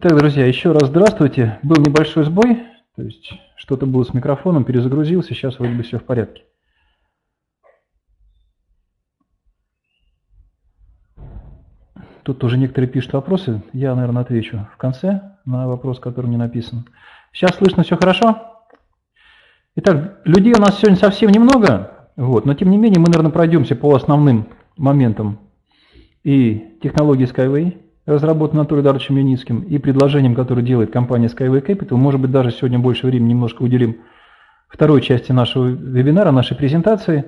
Так, друзья, еще раз здравствуйте. Был небольшой сбой, то есть что-то было с микрофоном, перезагрузился, сейчас вроде бы все в порядке. Тут уже некоторые пишут вопросы, я, наверное, отвечу в конце на вопрос, который не написан. Сейчас слышно все хорошо? Итак, людей у нас сегодня совсем немного, вот, но тем не менее мы, наверное, пройдемся по основным моментам и технологии Skyway, разработанной Анатолием Даровичем Юницким, и предложением, которое делает компания Skyway Capital. Может быть, даже сегодня больше времени немножко уделим второй части нашего вебинара, нашей презентации.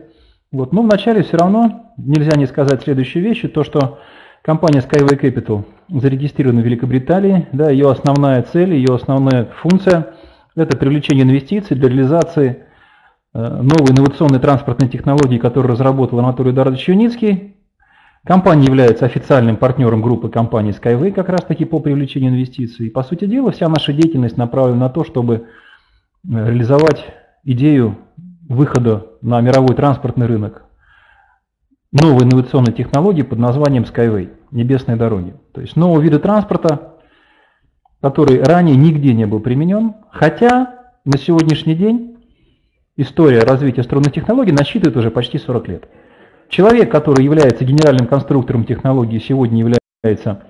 Вот. Но вначале все равно нельзя не сказать следующие вещи, то, что Компания Skyway Capital зарегистрирована в Великобритании. Да, ее основная цель, ее основная функция – это привлечение инвестиций для реализации э, новой инновационной транспортной технологии, которую разработал Анатолий Эдуардович Юницкий. Компания является официальным партнером группы компаний Skyway как раз таки по привлечению инвестиций. И, по сути дела, вся наша деятельность направлена на то, чтобы э, реализовать идею выхода на мировой транспортный рынок новой инновационной технологии под названием Skyway, небесные дороги. То есть нового вида транспорта, который ранее нигде не был применен, хотя на сегодняшний день история развития струнных технологий насчитывает уже почти 40 лет. Человек, который является генеральным конструктором технологии, сегодня является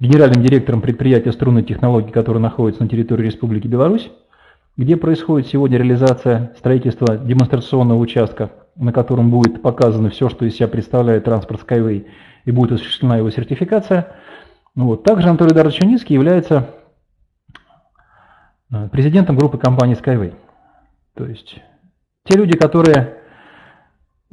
генеральным директором предприятия струнной технологии, которое находится на территории Республики Беларусь, где происходит сегодня реализация строительства демонстрационного участка на котором будет показано все, что из себя представляет транспорт Skyway, и будет осуществлена его сертификация. Вот. Также Анатолий Дарович Юницкий является э, президентом группы компании Skyway. То есть те люди, которые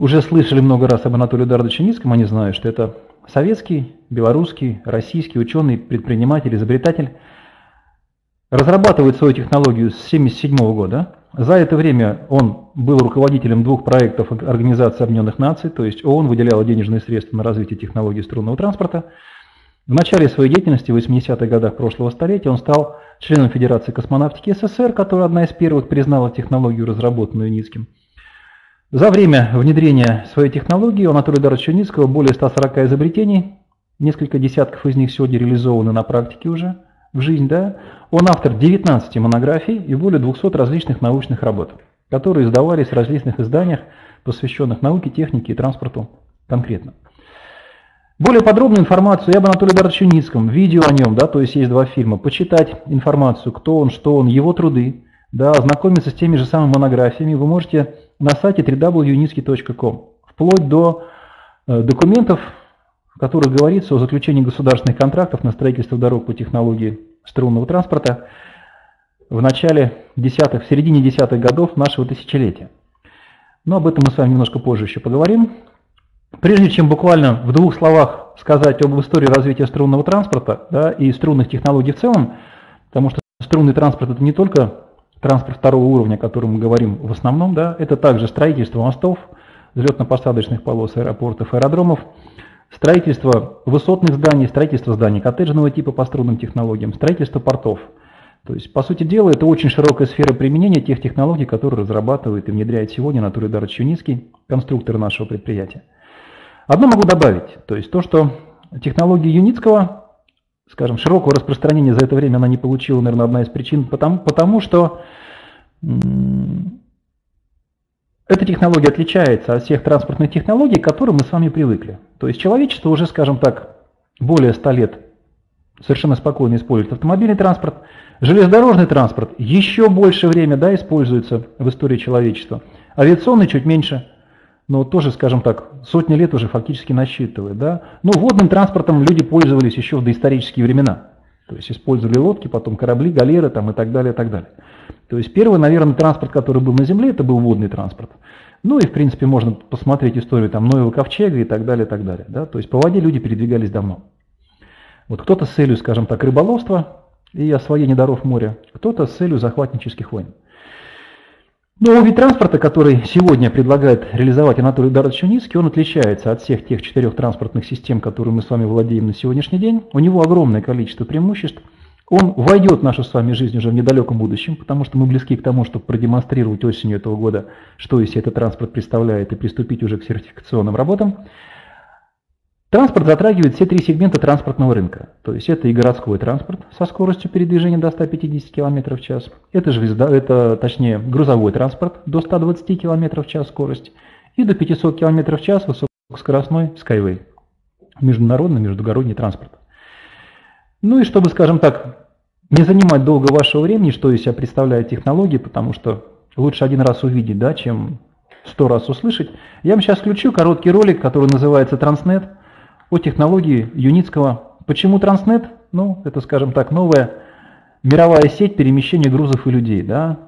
уже слышали много раз об Анатолии Даровиче Юницком, они знают, что это советский, белорусский, российский ученый, предприниматель, изобретатель, разрабатывает свою технологию с 1977 года, за это время он был руководителем двух проектов Организации Объединенных Наций, то есть ООН выделяла денежные средства на развитие технологий струнного транспорта. В начале своей деятельности, в 80-х годах прошлого столетия, он стал членом Федерации космонавтики СССР, которая одна из первых признала технологию, разработанную Ницким. За время внедрения своей технологии у Анатолия Даровича более 140 изобретений, несколько десятков из них сегодня реализованы на практике уже – в жизнь, да, он автор 19 монографий и более 200 различных научных работ, которые издавались в различных изданиях, посвященных науке, технике и транспорту конкретно. Более подробную информацию я об Анатолии Эдуардовиче Ницком, видео о нем, да, то есть есть два фильма, почитать информацию, кто он, что он, его труды, да, ознакомиться с теми же самыми монографиями. Вы можете на сайте www.nitsky.com, вплоть до э, документов, в которых говорится о заключении государственных контрактов на строительство дорог по технологии струнного транспорта в начале десятых, в середине десятых годов нашего тысячелетия. Но об этом мы с вами немножко позже еще поговорим. Прежде чем буквально в двух словах сказать об истории развития струнного транспорта да, и струнных технологий в целом, потому что струнный транспорт это не только транспорт второго уровня, о котором мы говорим в основном, да, это также строительство мостов, взлетно-посадочных полос, аэропортов, аэродромов, строительство высотных зданий, строительство зданий коттеджного типа по струнным технологиям, строительство портов. То есть, по сути дела, это очень широкая сфера применения тех технологий, которые разрабатывает и внедряет сегодня Анатолий Дарович Юницкий, конструктор нашего предприятия. Одно могу добавить, то есть то, что технология Юницкого, скажем, широкого распространения за это время она не получила, наверное, одна из причин, потому, потому что эта технология отличается от всех транспортных технологий, к которым мы с вами привыкли. То есть человечество уже, скажем так, более 100 лет совершенно спокойно использует автомобильный транспорт. Железнодорожный транспорт еще больше время да, используется в истории человечества. Авиационный чуть меньше, но тоже, скажем так, сотни лет уже фактически насчитывает. Да? Но водным транспортом люди пользовались еще в доисторические времена. То есть использовали лодки, потом корабли, галеры там, и так далее, и так далее. То есть первый, наверное, транспорт, который был на Земле, это был водный транспорт. Ну и, в принципе, можно посмотреть историю там Ноева ковчега и так далее, и так далее. Да? То есть по воде люди передвигались давно. Вот кто-то с целью, скажем так, рыболовства и освоения даров моря, кто-то с целью захватнических войн. Но вид транспорта, который сегодня предлагает реализовать Анатолий Дарович Юницкий, он отличается от всех тех четырех транспортных систем, которые мы с вами владеем на сегодняшний день. У него огромное количество преимуществ. Он войдет в нашу с вами жизнь уже в недалеком будущем, потому что мы близки к тому, чтобы продемонстрировать осенью этого года, что из этот транспорт представляет, и приступить уже к сертификационным работам. Транспорт затрагивает все три сегмента транспортного рынка. То есть это и городской транспорт со скоростью передвижения до 150 км в час, это, звезда, это точнее грузовой транспорт до 120 км в час скорость и до 500 км в час высокоскоростной Skyway, международный междугородний транспорт. Ну и чтобы, скажем так, не занимать долго вашего времени, что из себя представляют технологии, потому что лучше один раз увидеть, да, чем сто раз услышать, я вам сейчас включу короткий ролик, который называется «Транснет», о технологии Юницкого. Почему Транснет? Ну, это, скажем так, новая мировая сеть перемещения грузов и людей, да?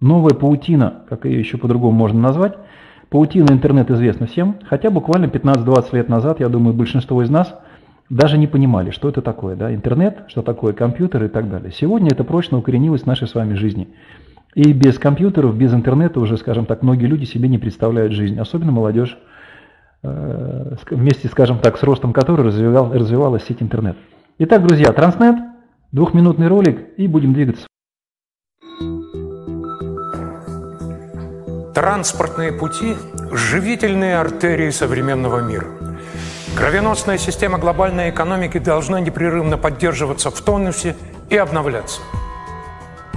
Новая паутина, как ее еще по-другому можно назвать. Паутина интернет известна всем, хотя буквально 15-20 лет назад, я думаю, большинство из нас даже не понимали, что это такое, да, интернет, что такое компьютер и так далее. Сегодня это прочно укоренилось в нашей с вами жизни. И без компьютеров, без интернета уже, скажем так, многие люди себе не представляют жизнь, особенно молодежь. Э, вместе, скажем так, с ростом которой развивал, развивалась сеть интернет. Итак, друзья, Транснет, двухминутный ролик и будем двигаться. Транспортные пути – живительные артерии современного мира. Кровеносная система глобальной экономики должна непрерывно поддерживаться в тонусе и обновляться.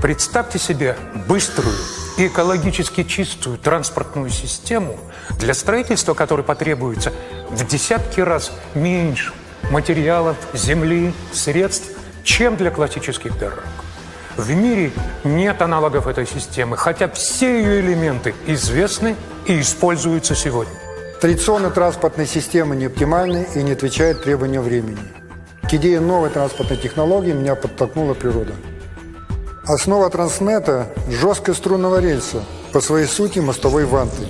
Представьте себе быструю, и экологически чистую транспортную систему, для строительства которой потребуется в десятки раз меньше материалов, земли, средств, чем для классических дорог. В мире нет аналогов этой системы, хотя все ее элементы известны и используются сегодня. Традиционная транспортная система не оптимальна и не отвечает требованиям времени. К идее новой транспортной технологии меня подтолкнула природа. Основа транснета – жесткая струнного рельса, по своей сути мостовой ванты.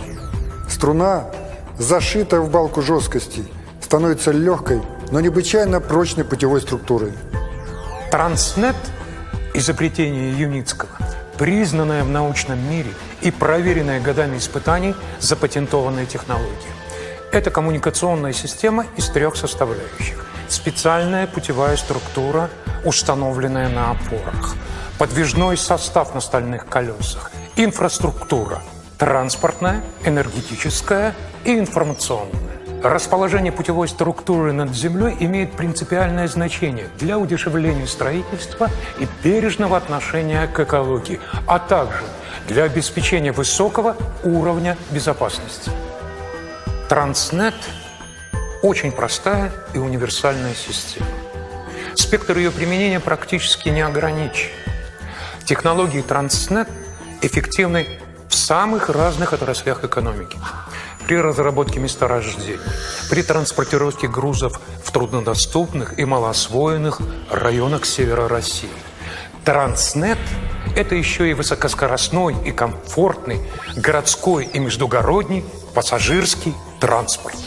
Струна, зашитая в балку жесткости, становится легкой, но необычайно прочной путевой структурой. Транснет – изобретение Юницкого, признанная в научном мире и проверенная годами испытаний запатентованная технология. Это коммуникационная система из трех составляющих. Специальная путевая структура, установленная на опорах – подвижной состав на стальных колесах, инфраструктура транспортная, энергетическая и информационная. Расположение путевой структуры над землей имеет принципиальное значение для удешевления строительства и бережного отношения к экологии, а также для обеспечения высокого уровня безопасности. Транснет – очень простая и универсальная система. Спектр ее применения практически не ограничен. Технологии Transnet эффективны в самых разных отраслях экономики. При разработке месторождений, при транспортировке грузов в труднодоступных и малоосвоенных районах севера России. Транснет – это еще и высокоскоростной и комфортный городской и междугородний пассажирский транспорт.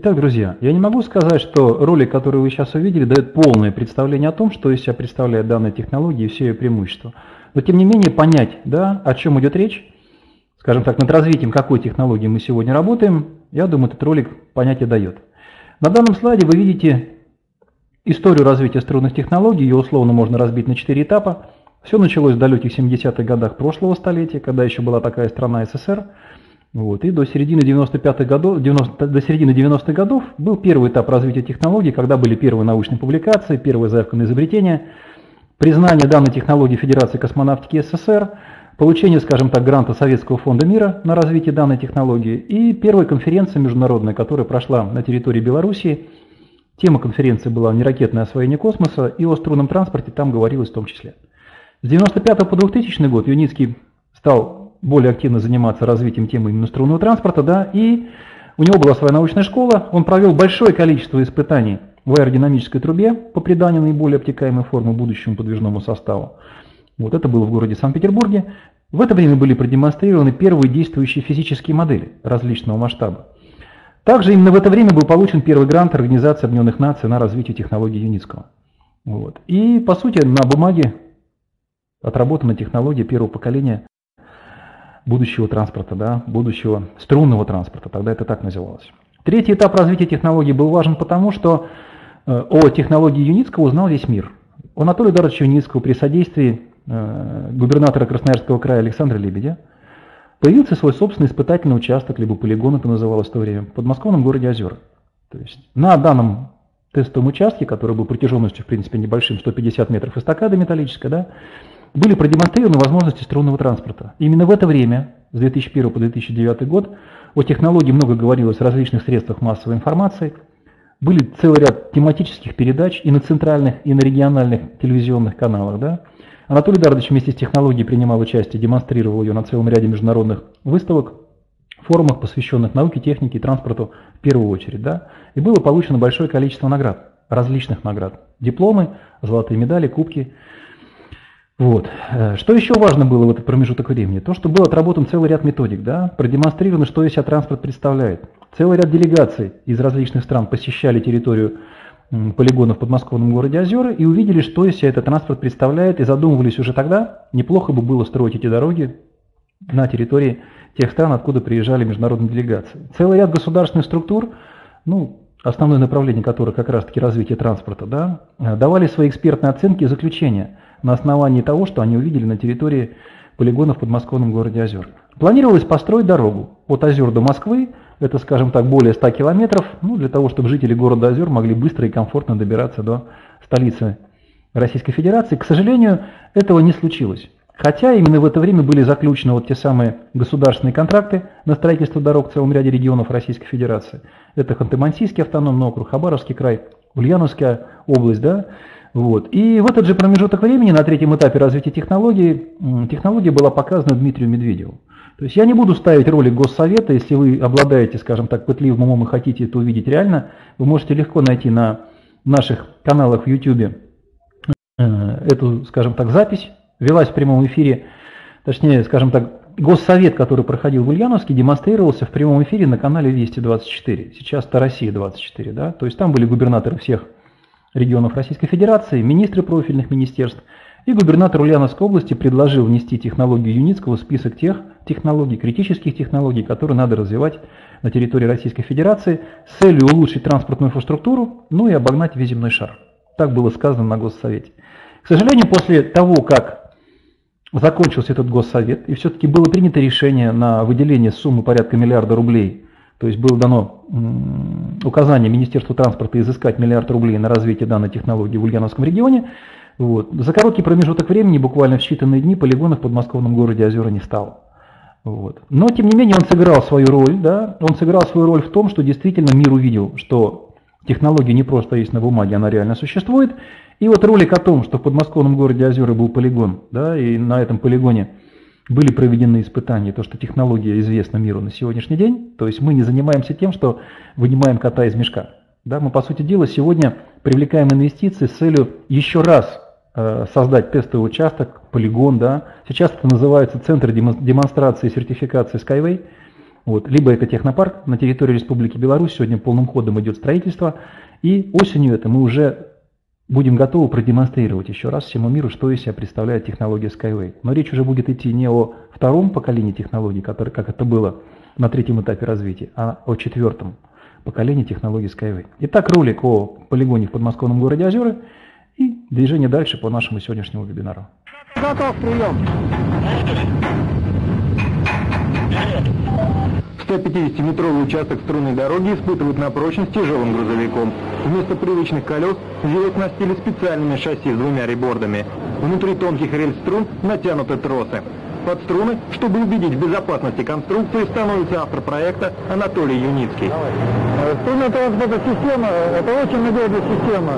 Итак, друзья, я не могу сказать, что ролик, который вы сейчас увидели, дает полное представление о том, что из себя представляет данная технология и все ее преимущества. Но тем не менее понять, да, о чем идет речь, скажем так, над развитием какой технологии мы сегодня работаем, я думаю, этот ролик понятие дает. На данном слайде вы видите историю развития струнных технологий, ее условно можно разбить на четыре этапа. Все началось в далеких 70-х годах прошлого столетия, когда еще была такая страна СССР – вот. И до середины 95-х годов, 90, до середины 90-х годов был первый этап развития технологий, когда были первые научные публикации, первые заявка на изобретение, признание данной технологии Федерации космонавтики СССР, получение, скажем так, гранта Советского фонда мира на развитие данной технологии и первая конференция международная, которая прошла на территории Белоруссии. Тема конференции была «Неракетное освоение космоса» и о струнном транспорте там говорилось в том числе. С 95 по 2000 год Юницкий стал более активно заниматься развитием темы именно струнного транспорта, да, и у него была своя научная школа, он провел большое количество испытаний в аэродинамической трубе по приданию наиболее обтекаемой формы будущему подвижному составу. Вот это было в городе Санкт-Петербурге. В это время были продемонстрированы первые действующие физические модели различного масштаба. Также именно в это время был получен первый грант Организации Объединенных Наций на развитие технологий Юницкого. Вот. И, по сути, на бумаге отработана технология первого поколения будущего транспорта, да, будущего струнного транспорта, тогда это так называлось. Третий этап развития технологий был важен потому, что э, о технологии Юницкого узнал весь мир. У Анатолия Эдуардовича Юницкого при содействии э, губернатора Красноярского края Александра Лебедя появился свой собственный испытательный участок, либо полигон это называлось в то время, в подмосковном городе Озера. То есть на данном тестовом участке, который был протяженностью, в принципе, небольшим, 150 метров эстакады металлическая, да, были продемонстрированы возможности струнного транспорта. Именно в это время, с 2001 по 2009 год, о технологии много говорилось в различных средствах массовой информации. Были целый ряд тематических передач и на центральных, и на региональных телевизионных каналах. Да. Анатолий Дардович вместе с технологией принимал участие, демонстрировал ее на целом ряде международных выставок, форумах, посвященных науке, технике и транспорту в первую очередь. Да? И было получено большое количество наград, различных наград. Дипломы, золотые медали, кубки. Вот. Э, что еще важно было в этот промежуток времени? То, что был отработан целый ряд методик, да? продемонстрировано, что из себя транспорт представляет. Целый ряд делегаций из различных стран посещали территорию полигона в подмосковном городе Озера и увидели, что из себя этот транспорт представляет, и задумывались уже тогда, неплохо бы было строить эти дороги на территории тех стран, откуда приезжали международные делегации. Целый ряд государственных структур, ну, основное направление которых как раз-таки развитие транспорта, да, давали свои экспертные оценки и заключения на основании того, что они увидели на территории полигона в подмосковном городе Озер. Планировалось построить дорогу от Озер до Москвы, это, скажем так, более 100 километров, ну, для того, чтобы жители города Озер могли быстро и комфортно добираться до столицы Российской Федерации. К сожалению, этого не случилось. Хотя именно в это время были заключены вот те самые государственные контракты на строительство дорог в целом ряде регионов Российской Федерации. Это Ханты-Мансийский автономный округ, Хабаровский край, Ульяновская область, да, вот. И в этот же промежуток времени, на третьем этапе развития технологии, технология была показана Дмитрию Медведеву. То есть я не буду ставить ролик Госсовета, если вы обладаете, скажем так, пытливым умом и хотите это увидеть реально, вы можете легко найти на наших каналах в YouTube э, эту, скажем так, запись, велась в прямом эфире, точнее, скажем так, Госсовет, который проходил в Ульяновске, демонстрировался в прямом эфире на канале Вести 24. Сейчас это Россия 24, да? То есть там были губернаторы всех регионов Российской Федерации, министры профильных министерств, и губернатор Ульяновской области предложил внести технологию Юницкого в список тех технологий, критических технологий, которые надо развивать на территории Российской Федерации с целью улучшить транспортную инфраструктуру, ну и обогнать весь земной шар. Так было сказано на Госсовете. К сожалению, после того, как закончился этот Госсовет, и все-таки было принято решение на выделение суммы порядка миллиарда рублей то есть было дано указание Министерству транспорта изыскать миллиард рублей на развитие данной технологии в Ульяновском регионе. Вот. За короткий промежуток времени, буквально в считанные дни, полигонов в подмосковном городе Озера не стало. Вот. Но, тем не менее, он сыграл свою роль. Да? Он сыграл свою роль в том, что действительно мир увидел, что технология не просто есть на бумаге, она реально существует. И вот ролик о том, что в подмосковном городе Озера был полигон, да, и на этом полигоне были проведены испытания, то, что технология известна миру на сегодняшний день, то есть мы не занимаемся тем, что вынимаем кота из мешка. Да, мы, по сути дела, сегодня привлекаем инвестиции с целью еще раз э, создать тестовый участок, полигон. Да. Сейчас это называется Центр демонстрации и сертификации Skyway. Вот. Либо это технопарк на территории Республики Беларусь, сегодня полным ходом идет строительство. И осенью это мы уже будем готовы продемонстрировать еще раз всему миру, что из себя представляет технология Skyway. Но речь уже будет идти не о втором поколении технологий, который, как это было на третьем этапе развития, а о четвертом поколении технологии Skyway. Итак, ролик о полигоне в подмосковном городе Озеры и движение дальше по нашему сегодняшнему вебинару. Готов, прием. 150-метровый участок струнной дороги испытывают на прочность тяжелым грузовиком. Вместо привычных колес его оснастили специальными шасси с двумя ребордами. Внутри тонких рельс струн натянуты тросы. Под струны, чтобы убедить в безопасности конструкции, становится автор проекта Анатолий Юницкий. Струнная транспортная система – это очень надежная система.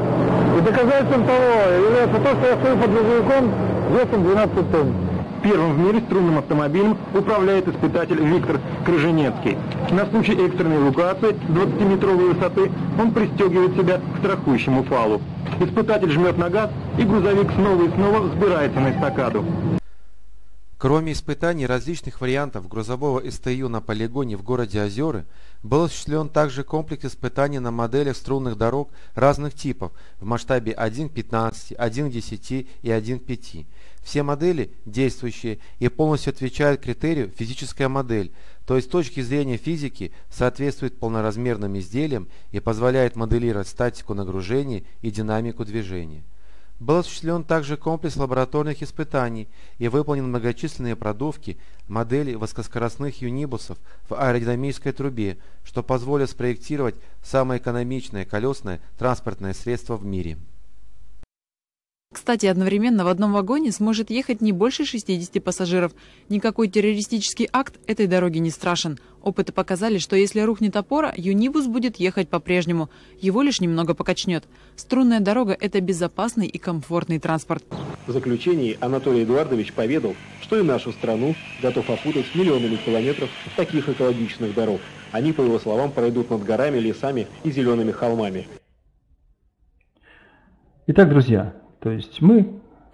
И доказательством того является то, что я стою под грузовиком весом 12 тонн. Первым в мире струнным автомобилем управляет испытатель Виктор Крыженецкий. На случай экстренной эвакуации 20-метровой высоты он пристегивает себя к страхующему фалу. Испытатель жмет на газ, и грузовик снова и снова взбирается на эстакаду. Кроме испытаний различных вариантов грузового СТЮ на полигоне в городе Озеры, был осуществлен также комплекс испытаний на моделях струнных дорог разных типов в масштабе 1.15, 1.10 и 1.5. Все модели действующие и полностью отвечают критерию физическая модель, то есть с точки зрения физики соответствует полноразмерным изделиям и позволяет моделировать статику нагружения и динамику движения. Был осуществлен также комплекс лабораторных испытаний и выполнены многочисленные продувки моделей высокоскоростных юнибусов в аэродинамической трубе, что позволит спроектировать самое экономичное колесное транспортное средство в мире. Кстати, одновременно в одном вагоне сможет ехать не больше 60 пассажиров. Никакой террористический акт этой дороги не страшен. Опыты показали, что если рухнет опора, Юнибус будет ехать по-прежнему. Его лишь немного покачнет. Струнная дорога – это безопасный и комфортный транспорт. В заключении Анатолий Эдуардович поведал, что и нашу страну готов опутать миллионами километров таких экологичных дорог. Они, по его словам, пройдут над горами, лесами и зелеными холмами. Итак, друзья, то есть мы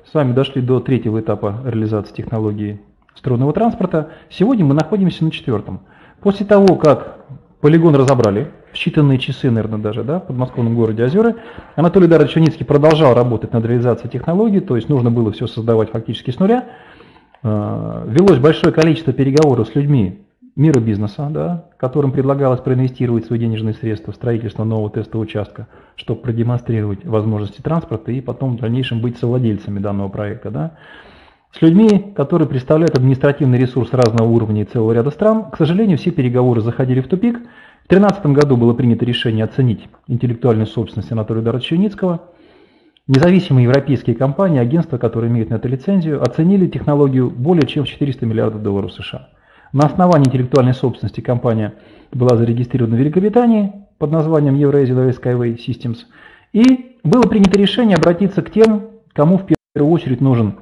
с вами дошли до третьего этапа реализации технологии струнного транспорта. Сегодня мы находимся на четвертом. После того, как полигон разобрали, в считанные часы, наверное, даже, да, в подмосковном городе Озеры, Анатолий Дарович Уницкий продолжал работать над реализацией технологии, то есть нужно было все создавать фактически с нуля. Э, велось большое количество переговоров с людьми, мира бизнеса, да, которым предлагалось проинвестировать свои денежные средства в строительство нового тестового участка, чтобы продемонстрировать возможности транспорта и потом в дальнейшем быть совладельцами данного проекта. Да. С людьми, которые представляют административный ресурс разного уровня и целого ряда стран, к сожалению, все переговоры заходили в тупик. В 2013 году было принято решение оценить интеллектуальную собственность Анатолия Даровича Юницкого. Независимые европейские компании, агентства, которые имеют на это лицензию, оценили технологию более чем в 400 миллиардов долларов США. На основании интеллектуальной собственности компания была зарегистрирована в Великобритании под названием Eurasia Skyway Systems. И было принято решение обратиться к тем, кому в первую очередь нужен,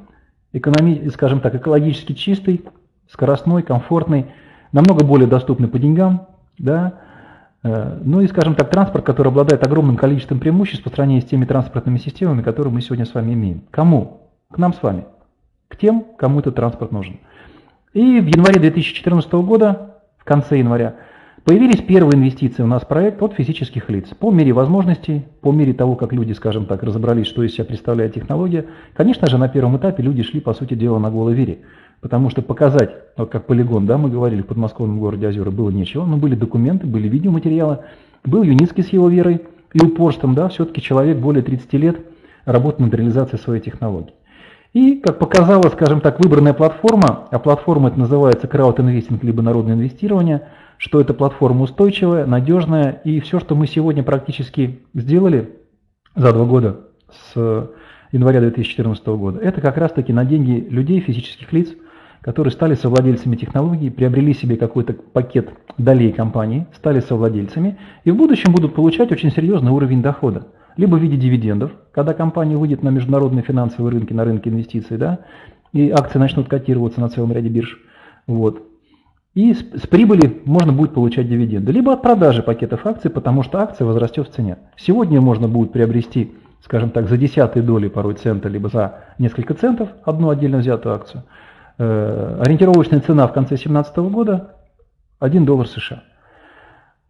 экономи, скажем так, экологически чистый, скоростной, комфортный, намного более доступный по деньгам, да, э, ну и, скажем так, транспорт, который обладает огромным количеством преимуществ по сравнению с теми транспортными системами, которые мы сегодня с вами имеем. Кому? К нам с вами. К тем, кому этот транспорт нужен. И в январе 2014 года, в конце января, появились первые инвестиции у нас в проект от физических лиц. По мере возможностей, по мере того, как люди, скажем так, разобрались, что из себя представляет технология. Конечно же, на первом этапе люди шли, по сути дела, на голой вере. Потому что показать, вот как полигон, да, мы говорили, в подмосковном городе Озера было нечего, но были документы, были видеоматериалы, был Юницкий с его верой и упорством, да, все-таки человек более 30 лет работает над реализацией своей технологии. И, как показала, скажем так, выбранная платформа, а платформа это называется краудинвестинг, либо народное инвестирование, что эта платформа устойчивая, надежная, и все, что мы сегодня практически сделали за два года с января 2014 года, это как раз-таки на деньги людей, физических лиц, которые стали совладельцами технологий, приобрели себе какой-то пакет долей компании, стали совладельцами и в будущем будут получать очень серьезный уровень дохода либо в виде дивидендов, когда компания выйдет на международные финансовые рынки, на рынке инвестиций, да, и акции начнут котироваться на целом ряде бирж. Вот. И с, с прибыли можно будет получать дивиденды. Либо от продажи пакетов акций, потому что акция возрастет в цене. Сегодня можно будет приобрести, скажем так, за десятые доли порой цента, либо за несколько центов одну отдельно взятую акцию. Э, ориентировочная цена в конце 2017 года 1 доллар США.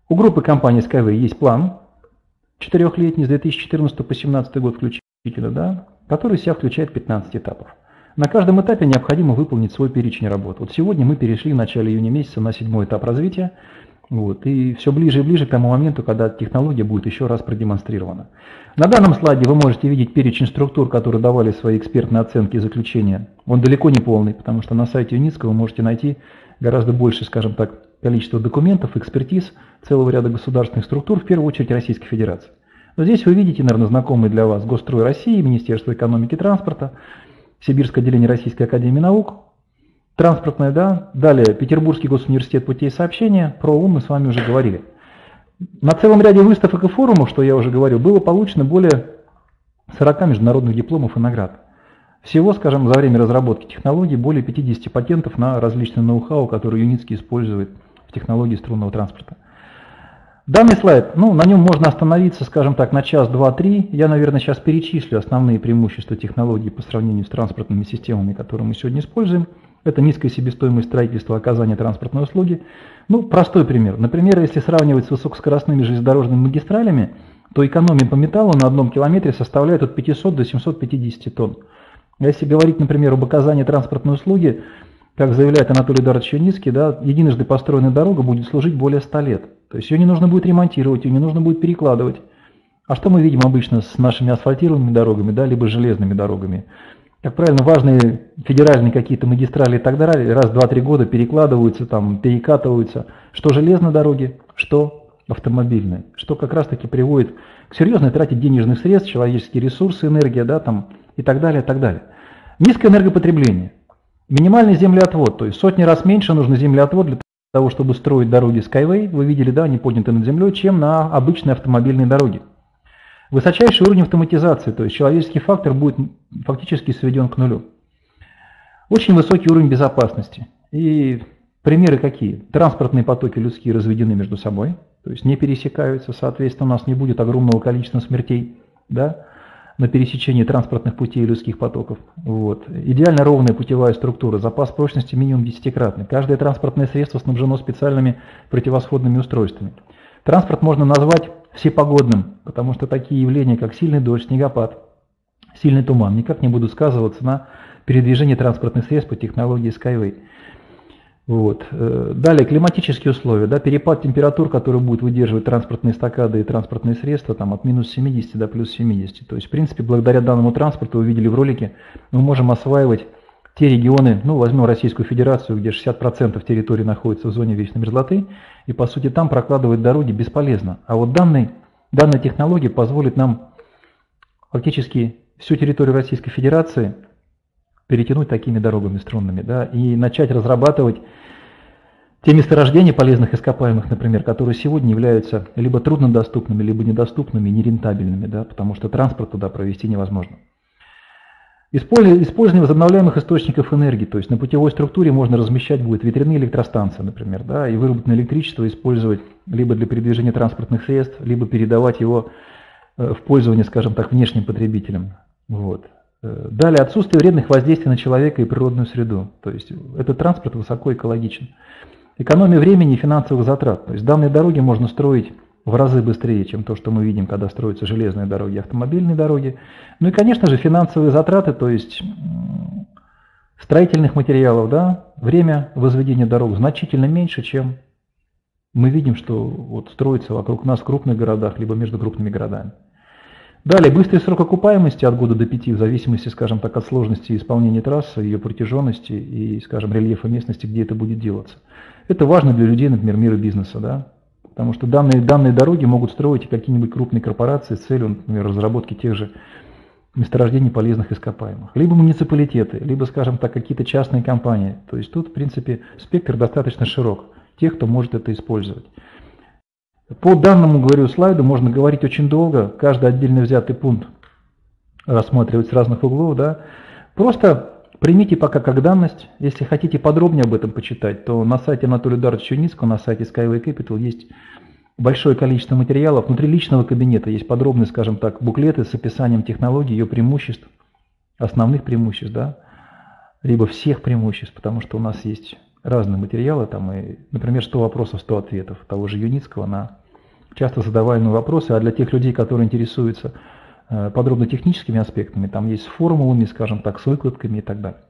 У группы компании Skyway есть план четырехлетний, с 2014 по 2017 год включительно, да, который себя включает 15 этапов. На каждом этапе необходимо выполнить свой перечень работ. Вот сегодня мы перешли в начале июня месяца на седьмой этап развития, вот, и все ближе и ближе к тому моменту, когда технология будет еще раз продемонстрирована. На данном слайде вы можете видеть перечень структур, которые давали свои экспертные оценки и заключения. Он далеко не полный, потому что на сайте ЮНИЦКО вы можете найти гораздо больше, скажем так, количество документов, экспертиз целого ряда государственных структур, в первую очередь Российской Федерации. Но здесь вы видите, наверное, знакомый для вас Госстрой России, Министерство экономики и транспорта, Сибирское отделение Российской Академии Наук, транспортное, да, далее Петербургский госуниверситет путей сообщения, про ум мы с вами уже говорили. На целом ряде выставок и форумов, что я уже говорил, было получено более 40 международных дипломов и наград. Всего, скажем, за время разработки технологий более 50 патентов на различные ноу-хау, которые Юницкий использует технологии струнного транспорта. Данный слайд, ну, на нем можно остановиться, скажем так, на час, два, три. Я, наверное, сейчас перечислю основные преимущества технологий по сравнению с транспортными системами, которые мы сегодня используем. Это низкая себестоимость строительства, оказания транспортной услуги. Ну, простой пример. Например, если сравнивать с высокоскоростными железнодорожными магистралями, то экономия по металлу на одном километре составляет от 500 до 750 тонн. А если говорить, например, об оказании транспортной услуги, как заявляет Анатолий Дарович Черницкий, да, единожды построенная дорога будет служить более 100 лет. То есть ее не нужно будет ремонтировать, ее не нужно будет перекладывать. А что мы видим обычно с нашими асфальтированными дорогами, да, либо железными дорогами? Как правильно, важные федеральные какие-то магистрали и так далее, раз, два, три года перекладываются, там, перекатываются. Что железные дороги, что автомобильные. Что как раз-таки приводит к серьезной трате денежных средств, человеческие ресурсы, энергия, да, там, и так далее, и так далее. Низкое энергопотребление. Минимальный землеотвод, то есть сотни раз меньше нужно землеотвод для того, чтобы строить дороги Skyway, вы видели, да, они подняты над землей, чем на обычные автомобильные дороги. Высочайший уровень автоматизации, то есть человеческий фактор будет фактически сведен к нулю. Очень высокий уровень безопасности. И примеры какие? Транспортные потоки людские разведены между собой, то есть не пересекаются, соответственно, у нас не будет огромного количества смертей да, на пересечении транспортных путей и людских потоков. Вот. Идеально ровная путевая структура, запас прочности минимум десятикратный. Каждое транспортное средство снабжено специальными противосходными устройствами. Транспорт можно назвать всепогодным, потому что такие явления, как сильный дождь, снегопад, сильный туман, никак не будут сказываться на передвижении транспортных средств по технологии Skyway. Вот. Э, далее, климатические условия. Да, перепад температур, который будет выдерживать транспортные стакады и транспортные средства там, от минус 70 до плюс 70. То есть, в принципе, благодаря данному транспорту, вы видели в ролике, мы можем осваивать те регионы, ну, возьмем Российскую Федерацию, где 60% территории находится в зоне вечной мерзлоты, и, по сути, там прокладывать дороги бесполезно. А вот данный, данная технология позволит нам фактически всю территорию Российской Федерации перетянуть такими дорогами струнными, да, и начать разрабатывать те месторождения полезных ископаемых, например, которые сегодня являются либо труднодоступными, либо недоступными, нерентабельными, да, потому что транспорт туда провести невозможно. Использование возобновляемых источников энергии, то есть на путевой структуре можно размещать будет ветряные электростанции, например, да, и выработанное электричество использовать либо для передвижения транспортных средств, либо передавать его э, в пользование, скажем так, внешним потребителям. Вот. Э, далее, отсутствие вредных воздействий на человека и природную среду. То есть этот транспорт высоко экологичен. Экономия времени и финансовых затрат. То есть данные дороги можно строить в разы быстрее, чем то, что мы видим, когда строятся железные дороги, автомобильные дороги. Ну и, конечно же, финансовые затраты, то есть строительных материалов, да, время возведения дорог значительно меньше, чем мы видим, что вот строится вокруг нас в крупных городах, либо между крупными городами. Далее, быстрый срок окупаемости от года до пяти, в зависимости, скажем так, от сложности исполнения трассы, ее протяженности и, скажем, рельефа местности, где это будет делаться. Это важно для людей, например, мира бизнеса, да, Потому что данные, данные дороги могут строить и какие-нибудь крупные корпорации с целью, например, разработки тех же месторождений полезных ископаемых. Либо муниципалитеты, либо, скажем так, какие-то частные компании. То есть тут, в принципе, спектр достаточно широк тех, кто может это использовать. По данному, говорю, слайду можно говорить очень долго, каждый отдельно взятый пункт рассматривать с разных углов. Да. Просто Примите пока как данность. Если хотите подробнее об этом почитать, то на сайте Анатолия Эдуардовича Юницкого, на сайте Skyway Capital есть большое количество материалов. Внутри личного кабинета есть подробные, скажем так, буклеты с описанием технологии, ее преимуществ, основных преимуществ, да, либо всех преимуществ, потому что у нас есть разные материалы, там и, например, 100 вопросов, 100 ответов того же Юницкого на часто задаваемые вопросы, а для тех людей, которые интересуются Э, подробно техническими аспектами, там есть с формулами, скажем так, с выкладками и так далее.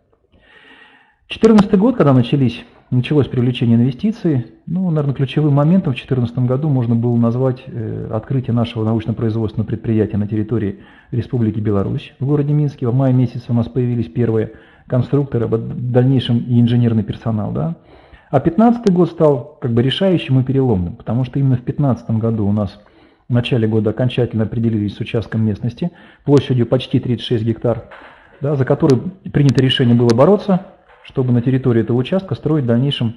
2014 год, когда начались, началось привлечение инвестиций, ну, наверное, ключевым моментом в 2014 году можно было назвать э, открытие нашего научно-производственного предприятия на территории Республики Беларусь в городе Минске. В мае месяце у нас появились первые конструкторы, в дальнейшем и инженерный персонал. Да? А 2015 год стал как бы решающим и переломным, потому что именно в 2015 году у нас в начале года окончательно определились с участком местности площадью почти 36 гектар, да, за который принято решение было бороться, чтобы на территории этого участка строить в дальнейшем,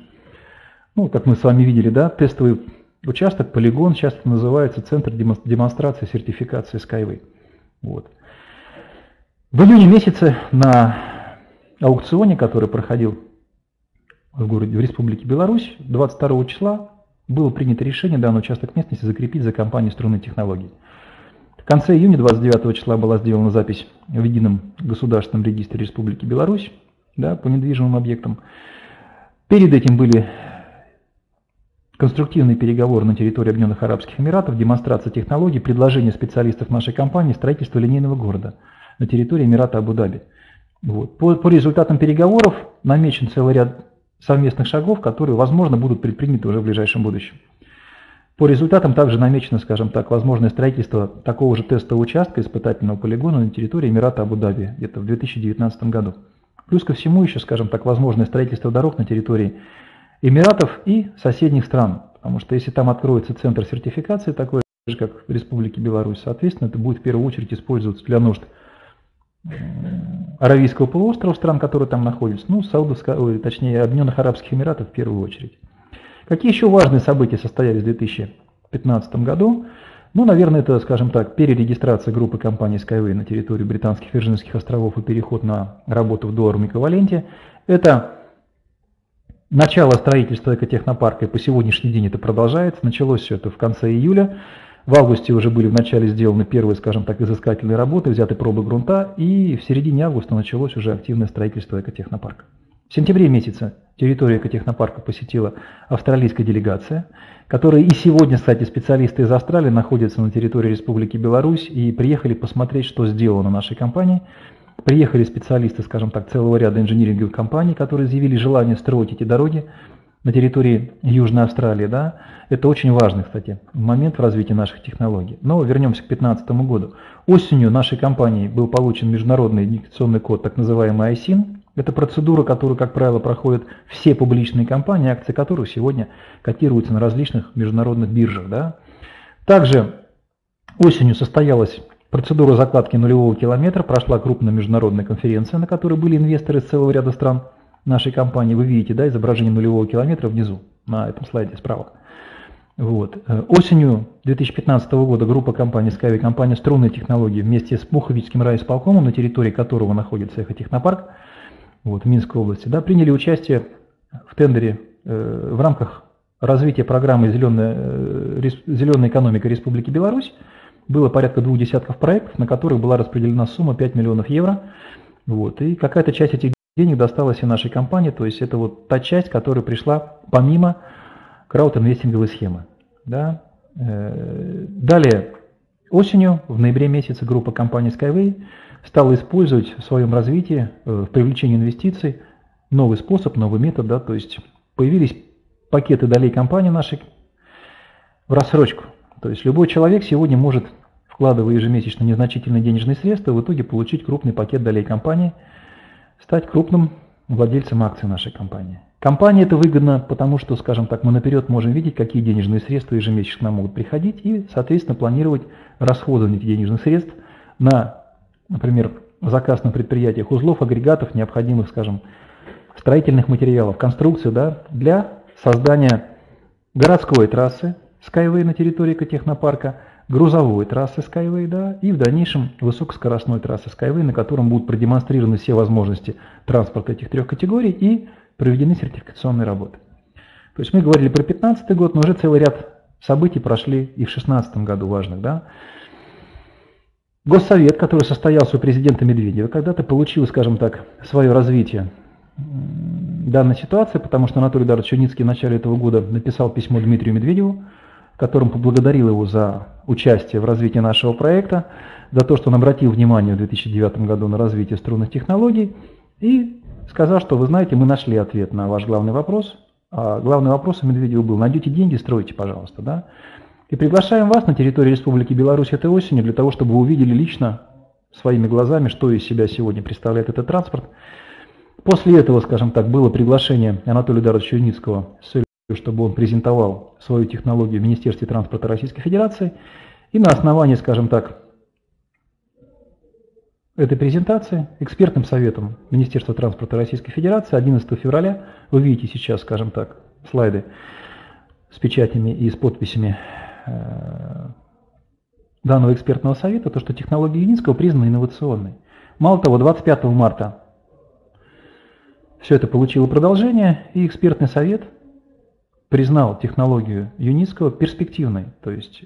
ну, как мы с вами видели, да, тестовый участок, полигон, часто называется Центр демонстрации сертификации Skyway. Вот. В июне месяце на аукционе, который проходил в городе, в Республике Беларусь, 22 числа было принято решение данный участок местности закрепить за компанией струнной технологии. В конце июня 29 числа была сделана запись в едином государственном регистре Республики Беларусь да, по недвижимым объектам. Перед этим были конструктивные переговоры на территории Объединенных Арабских Эмиратов, демонстрация технологий, предложение специалистов нашей компании, строительство линейного города на территории Эмирата Абу-Даби. Вот. По, по результатам переговоров намечен целый ряд совместных шагов, которые, возможно, будут предприняты уже в ближайшем будущем. По результатам также намечено, скажем так, возможное строительство такого же тестового участка испытательного полигона на территории Эмирата Абу-Даби где-то в 2019 году. Плюс ко всему еще, скажем так, возможное строительство дорог на территории Эмиратов и соседних стран. Потому что если там откроется центр сертификации, такой же, как в Республике Беларусь, соответственно, это будет в первую очередь использоваться для нужд Аравийского полуострова, стран, которые там находятся, ну, Саудовского, точнее, Объединенных Арабских Эмиратов в первую очередь. Какие еще важные события состоялись в 2015 году? Ну, наверное, это, скажем так, перерегистрация группы компаний Skyway на территорию Британских Вирджинских островов и переход на работу в долларовом эквиваленте. Это начало строительства экотехнопарка, и по сегодняшний день это продолжается. Началось все это в конце июля. В августе уже были вначале сделаны первые, скажем так, изыскательные работы, взяты пробы грунта, и в середине августа началось уже активное строительство экотехнопарка. В сентябре месяце территорию экотехнопарка посетила австралийская делегация, которая и сегодня, кстати, специалисты из Австралии находятся на территории Республики Беларусь и приехали посмотреть, что сделано нашей компанией. Приехали специалисты, скажем так, целого ряда инжиниринговых компаний, которые заявили желание строить эти дороги на территории Южной Австралии. Да? Это очень важный, кстати, момент в развитии наших технологий. Но вернемся к 2015 году. Осенью нашей компании был получен международный идентификационный код, так называемый ISIN, это процедура, которую, как правило, проходят все публичные компании, акции которых сегодня котируются на различных международных биржах. Да? Также осенью состоялась процедура закладки нулевого километра, прошла крупная международная конференция, на которой были инвесторы из целого ряда стран нашей компании. Вы видите да, изображение нулевого километра внизу, на этом слайде справа. Вот. Э, осенью 2015 года группа компаний Skyway, компания «Струнные технологии» вместе с Муховицким райисполкомом, на территории которого находится эхотехнопарк, вот, в Минской области, да, приняли участие в тендере э, в рамках развития программы «Зеленая, э, «Зеленая экономика Республики Беларусь». Было порядка двух десятков проектов, на которых была распределена сумма 5 миллионов евро. Вот, и какая-то часть этих денег досталась и нашей компании, то есть это вот та часть, которая пришла помимо краудинвестинговой схемы. Да. Э, далее, осенью, в ноябре месяце, группа компании Skyway стала использовать в своем развитии, э, в привлечении инвестиций новый способ, новый метод, да, то есть появились пакеты долей компании нашей в рассрочку. То есть любой человек сегодня может, вкладывая ежемесячно незначительные денежные средства, в итоге получить крупный пакет долей компании, стать крупным владельцем акций нашей компании. Компании это выгодно, потому что, скажем так, мы наперед можем видеть, какие денежные средства ежемесячно могут приходить и, соответственно, планировать расходование денежных средств на например, заказ на предприятиях узлов, агрегатов, необходимых, скажем, строительных материалов, конструкций, да, для создания городской трассы Skyway на территории экотехнопарка, грузовой трассы Skyway, да, и в дальнейшем высокоскоростной трассы Skyway, на котором будут продемонстрированы все возможности транспорта этих трех категорий и проведены сертификационные работы. То есть мы говорили про 2015 год, но уже целый ряд событий прошли и в 2016 году важных, да. Госсовет, который состоялся у президента Медведева, когда-то получил, скажем так, свое развитие данной ситуации, потому что Анатолий Дарович Черницкий в начале этого года написал письмо Дмитрию Медведеву, которым поблагодарил его за участие в развитии нашего проекта, за то, что он обратил внимание в 2009 году на развитие струнных технологий и сказал, что вы знаете, мы нашли ответ на ваш главный вопрос. А главный вопрос у Медведева был, найдете деньги, стройте, пожалуйста. Да? И приглашаем вас на территорию Республики Беларусь этой осенью для того, чтобы вы увидели лично своими глазами, что из себя сегодня представляет этот транспорт. После этого, скажем так, было приглашение Анатолия Даровича Юницкого с чтобы он презентовал свою технологию в Министерстве транспорта Российской Федерации. И на основании, скажем так, этой презентации экспертным советом Министерства транспорта Российской Федерации 11 февраля, вы видите сейчас, скажем так, слайды с печатями и с подписями Э, данного экспертного совета, то, что технология Юницкого признана инновационной. Мало того, 25 марта все это получило продолжение, и экспертный совет признал технологию Юницкого перспективной, то есть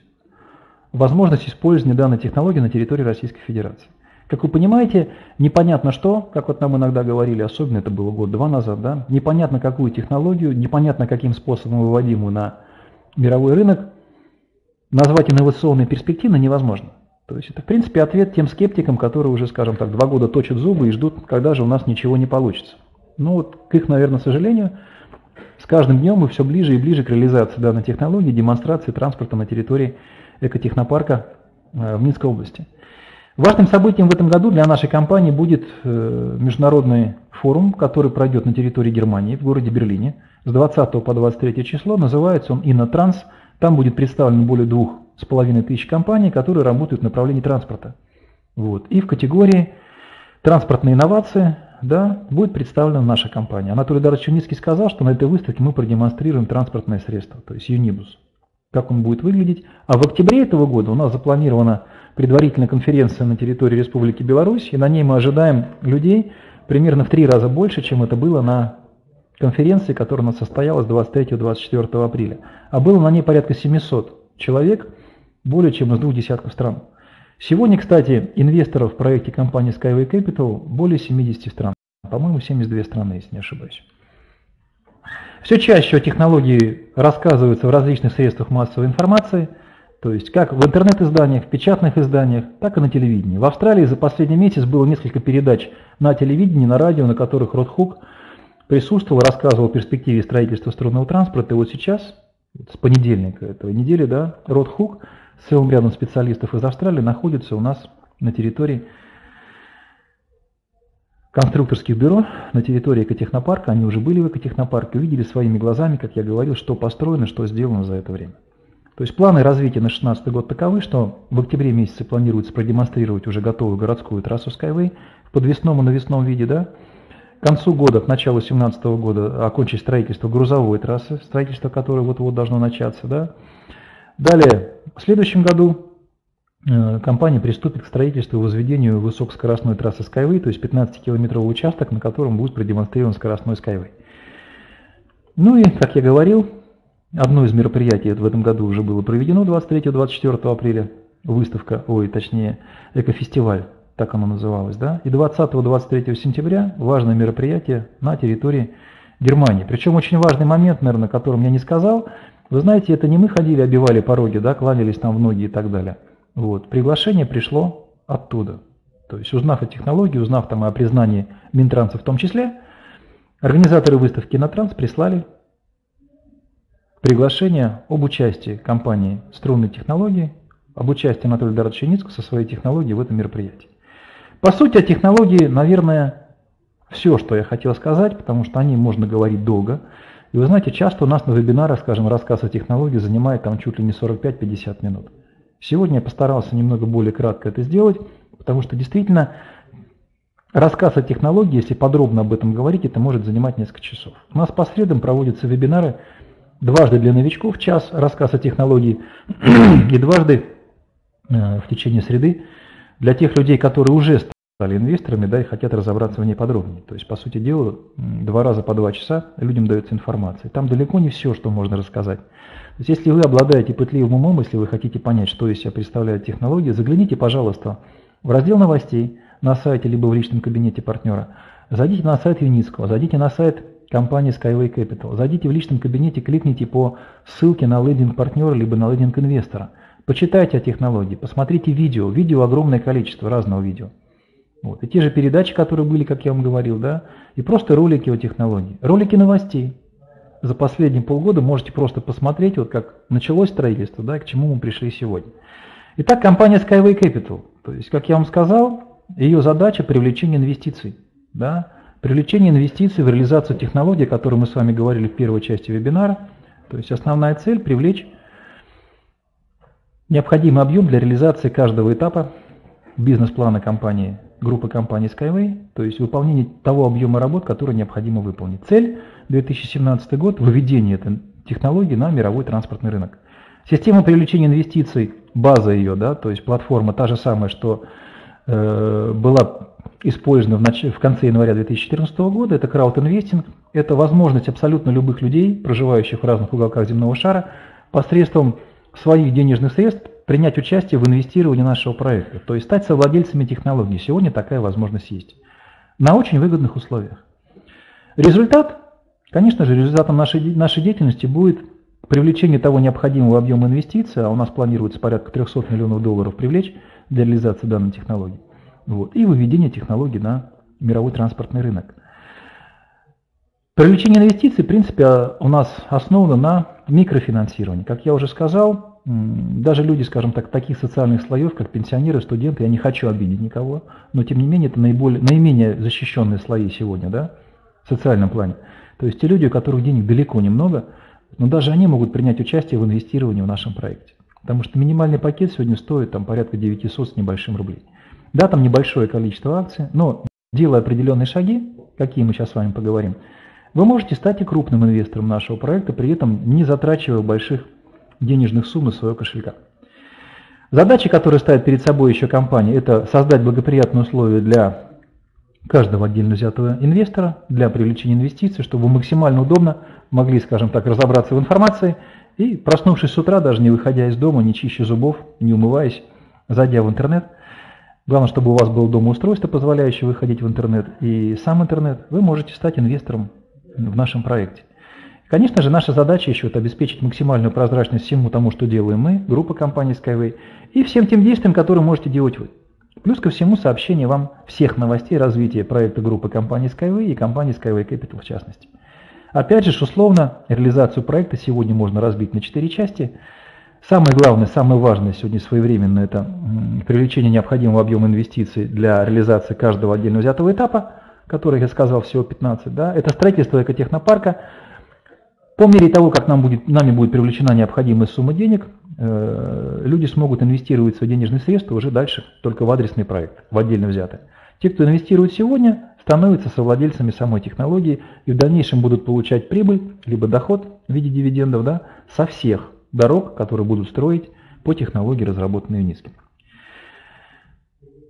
возможность использования данной технологии на территории Российской Федерации. Как вы понимаете, непонятно что, как вот нам иногда говорили, особенно это было год-два назад, да, непонятно какую технологию, непонятно каким способом выводимую на мировой рынок, назвать инновационной перспективной невозможно. То есть это, в принципе, ответ тем скептикам, которые уже, скажем так, два года точат зубы и ждут, когда же у нас ничего не получится. Ну вот, к их, наверное, сожалению, каждым днем мы все ближе и ближе к реализации данной технологии, демонстрации транспорта на территории экотехнопарка э, в Минской области. Важным событием в этом году для нашей компании будет э, международный форум, который пройдет на территории Германии, в городе Берлине, с 20 по 23 число. Называется он «Иннотранс». Там будет представлено более двух с половиной тысяч компаний, которые работают в направлении транспорта. Вот. И в категории транспортные инновации да, будет представлена наша компания. Анатолий Дарович Юницкий сказал, что на этой выставке мы продемонстрируем транспортное средство, то есть Юнибус. Как он будет выглядеть. А в октябре этого года у нас запланирована предварительная конференция на территории Республики Беларусь, и на ней мы ожидаем людей примерно в три раза больше, чем это было на конференции, которая у нас состоялась 23-24 апреля. А было на ней порядка 700 человек, более чем из двух десятков стран. Сегодня, кстати, инвесторов в проекте компании Skyway Capital более 70 стран. По-моему, 72 страны, если не ошибаюсь. Все чаще о технологии рассказывается в различных средствах массовой информации, то есть как в интернет-изданиях, в печатных изданиях, так и на телевидении. В Австралии за последний месяц было несколько передач на телевидении, на радио, на которых Род Хук присутствовал, рассказывал о перспективе строительства струнного транспорта. И вот сейчас, с понедельника этого недели, да, Род Хук – целым рядом специалистов из Австралии находится у нас на территории конструкторских бюро, на территории экотехнопарка. Они уже были в экотехнопарке, увидели своими глазами, как я говорил, что построено, что сделано за это время. То есть планы развития на 2016 год таковы, что в октябре месяце планируется продемонстрировать уже готовую городскую трассу Skyway в подвесном и навесном виде, да, к концу года, к началу 2017 года окончить строительство грузовой трассы, строительство которой вот-вот должно начаться, да, Далее, в следующем году э, компания приступит к строительству и возведению высокоскоростной трассы Skyway, то есть 15-километровый участок, на котором будет продемонстрирован скоростной Skyway. Ну и, как я говорил, одно из мероприятий в этом году уже было проведено 23-24 апреля, выставка, ой, точнее, экофестиваль, так оно называлось, да, и 20-23 сентября важное мероприятие на территории Германии. Причем очень важный момент, наверное, о котором я не сказал – вы знаете, это не мы ходили, обивали пороги, да, кланялись там в ноги и так далее. Вот. Приглашение пришло оттуда. То есть, узнав о технологии, узнав там о признании Минтранса в том числе, организаторы выставки «Инотранс» прислали приглашение об участии компании «Струнные технологии», об участии Анатолия Даровича Ницкого со своей технологией в этом мероприятии. По сути, о технологии, наверное, все, что я хотел сказать, потому что о ней можно говорить долго. И вы знаете, часто у нас на вебинарах, скажем, рассказ о технологии занимает там чуть ли не 45-50 минут. Сегодня я постарался немного более кратко это сделать, потому что действительно рассказ о технологии, если подробно об этом говорить, это может занимать несколько часов. У нас по средам проводятся вебинары дважды для новичков, час рассказ о технологии и дважды э, в течение среды для тех людей, которые уже стали инвесторами, да, и хотят разобраться в ней подробнее. То есть, по сути дела, два раза по два часа людям дается информация. Там далеко не все, что можно рассказать. То есть, если вы обладаете пытливым умом, если вы хотите понять, что из себя представляет технология, загляните, пожалуйста, в раздел новостей на сайте, либо в личном кабинете партнера. Зайдите на сайт Юницкого, зайдите на сайт компании Skyway Capital, зайдите в личном кабинете, кликните по ссылке на лендинг партнера, либо на лендинг инвестора. Почитайте о технологии, посмотрите видео, видео огромное количество разного видео. Вот. И те же передачи, которые были, как я вам говорил, да, и просто ролики о технологии. Ролики новостей. За последние полгода можете просто посмотреть, вот как началось строительство, да, к чему мы пришли сегодня. Итак, компания Skyway Capital. То есть, как я вам сказал, ее задача привлечение инвестиций. Да, привлечение инвестиций в реализацию технологий, о которой мы с вами говорили в первой части вебинара. То есть основная цель – привлечь необходимый объем для реализации каждого этапа бизнес-плана компании группы компаний Skyway, то есть выполнение того объема работ, который необходимо выполнить. Цель 2017 год – выведение этой технологии на мировой транспортный рынок. Система привлечения инвестиций, база ее, да, то есть платформа та же самая, что э, была использована в, нач... в конце января 2014 года, это краудинвестинг, это возможность абсолютно любых людей, проживающих в разных уголках земного шара, посредством своих денежных средств принять участие в инвестировании нашего проекта, то есть стать совладельцами технологий. Сегодня такая возможность есть. На очень выгодных условиях. Результат, конечно же, результатом нашей, нашей деятельности будет привлечение того необходимого объема инвестиций, а у нас планируется порядка 300 миллионов долларов привлечь для реализации данной технологии, вот, и выведение технологий на мировой транспортный рынок. Привлечение инвестиций, в принципе, у нас основано на микрофинансировании. Как я уже сказал, даже люди, скажем так, таких социальных слоев, как пенсионеры, студенты, я не хочу обидеть никого, но тем не менее это наиболее, наименее защищенные слои сегодня, да, в социальном плане. То есть те люди, у которых денег далеко немного, но даже они могут принять участие в инвестировании в нашем проекте. Потому что минимальный пакет сегодня стоит там порядка 900 с небольшим рублей. Да, там небольшое количество акций, но делая определенные шаги, какие мы сейчас с вами поговорим, вы можете стать и крупным инвестором нашего проекта, при этом не затрачивая больших денежных сумм из своего кошелька. Задачи, которые ставит перед собой еще компания, это создать благоприятные условия для каждого отдельно взятого инвестора, для привлечения инвестиций, чтобы максимально удобно могли, скажем так, разобраться в информации и, проснувшись с утра, даже не выходя из дома, не чище зубов, не умываясь, зайдя в интернет, главное, чтобы у вас было дома устройство, позволяющее выходить в интернет, и сам интернет, вы можете стать инвестором в нашем проекте. Конечно же, наша задача еще это обеспечить максимальную прозрачность всему тому, что делаем мы, группа компании Skyway, и всем тем действиям, которые можете делать вы. Плюс ко всему сообщение вам всех новостей развития проекта группы компании Skyway и компании Skyway Capital в частности. Опять же, условно, реализацию проекта сегодня можно разбить на четыре части. Самое главное, самое важное сегодня своевременно – это привлечение необходимого объема инвестиций для реализации каждого отдельно взятого этапа, который, я сказал, всего 15. Да? Это строительство экотехнопарка – по мере того, как нам будет, нами будет привлечена необходимая сумма денег, э, люди смогут инвестировать свои денежные средства уже дальше только в адресный проект, в отдельно взятый. Те, кто инвестирует сегодня, становятся совладельцами самой технологии и в дальнейшем будут получать прибыль, либо доход в виде дивидендов да, со всех дорог, которые будут строить по технологии, разработанной Юницким.